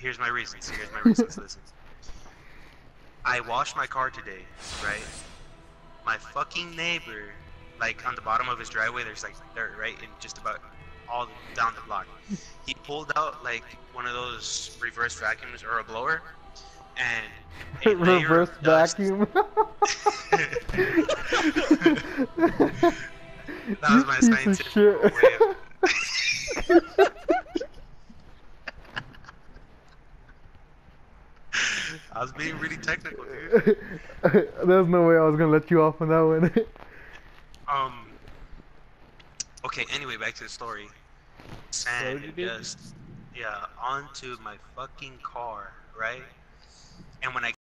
here's my reasons. Here's my reasons. Listen. I washed my car today, right? My fucking neighbor, like on the bottom of his driveway, there's like dirt, right, and just about all down the block. He pulled out like one of those reverse vacuums or a blower, and a Reverse vacuum. That was my You piece of scientific shit. way of- I was being really technical, dude. There's no way I was gonna let you off on that one. Um. Okay. Anyway, back to the story. Sand you did? just yeah onto my fucking car, right? And when I